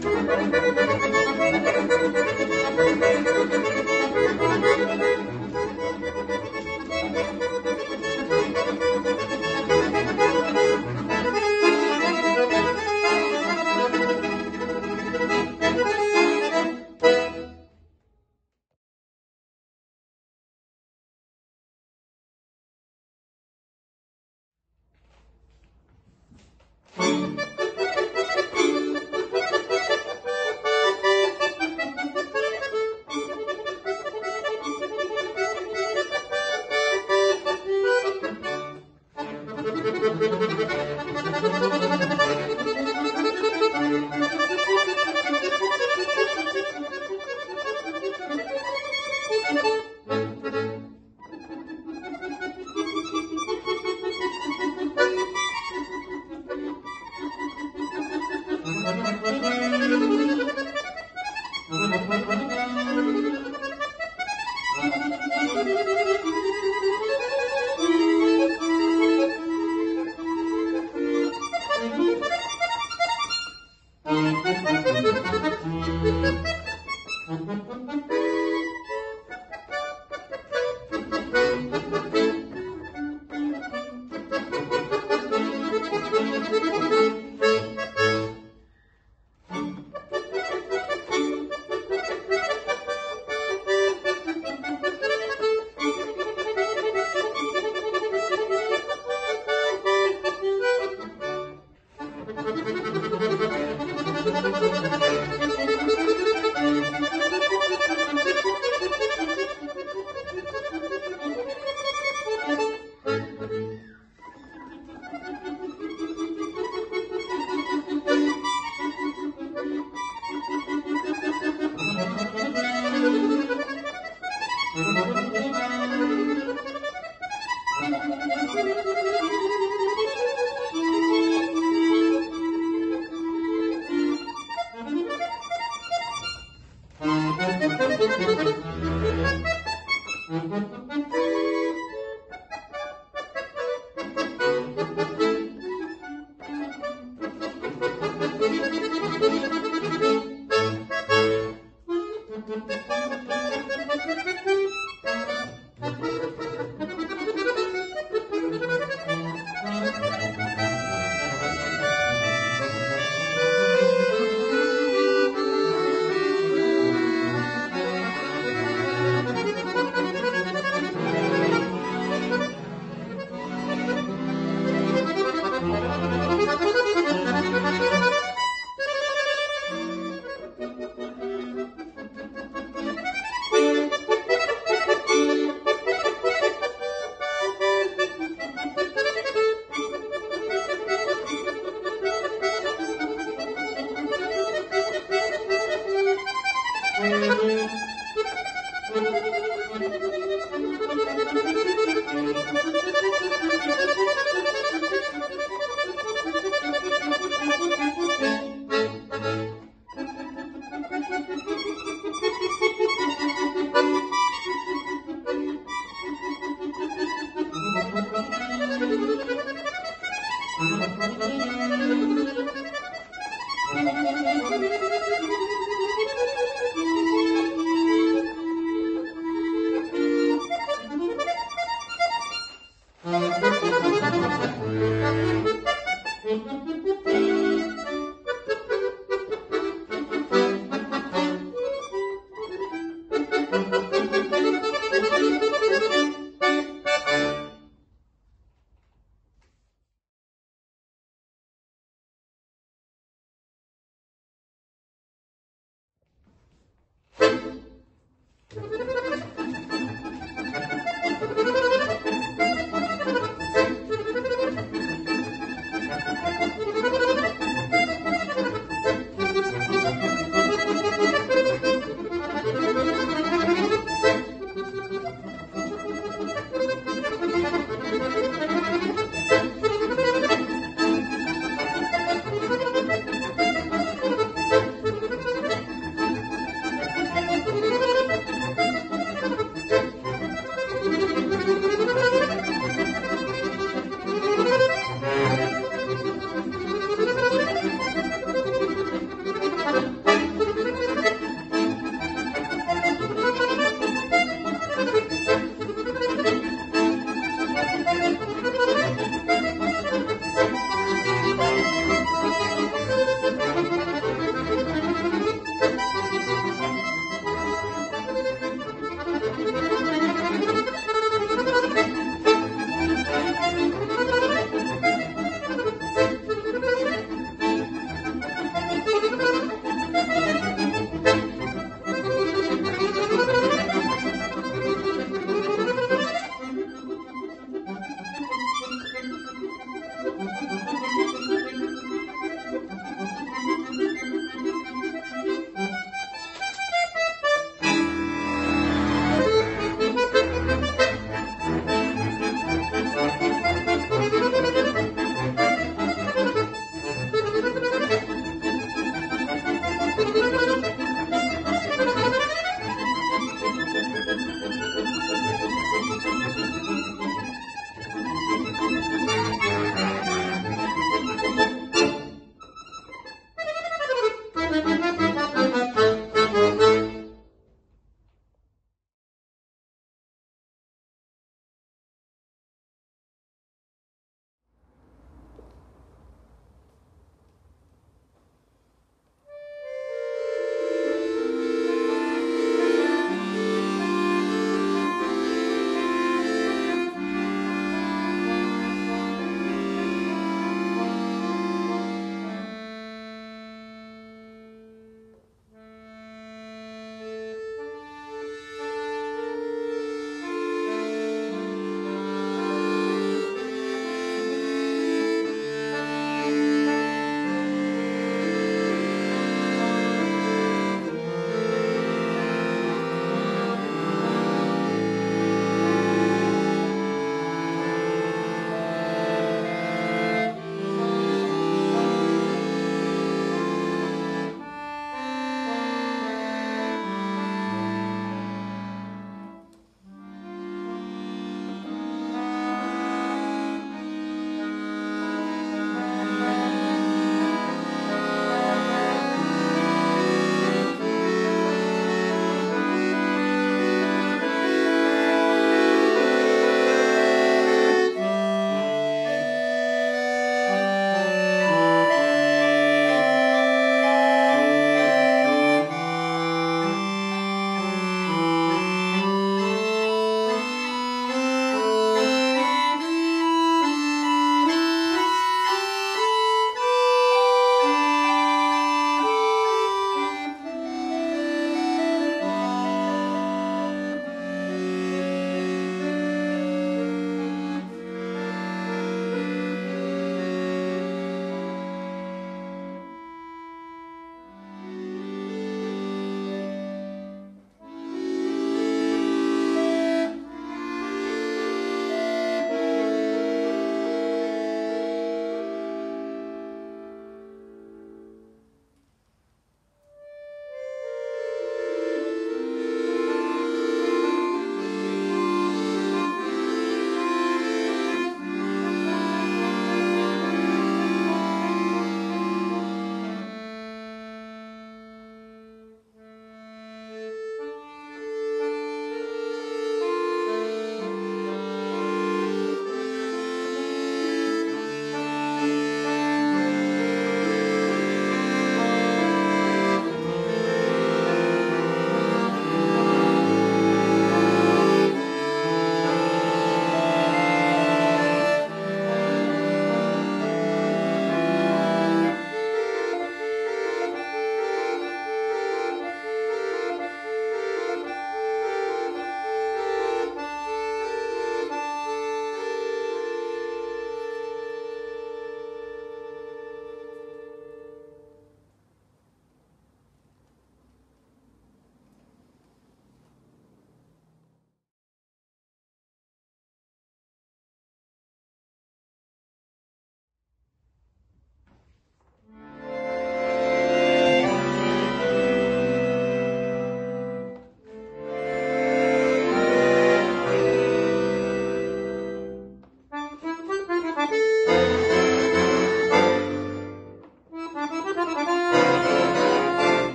Música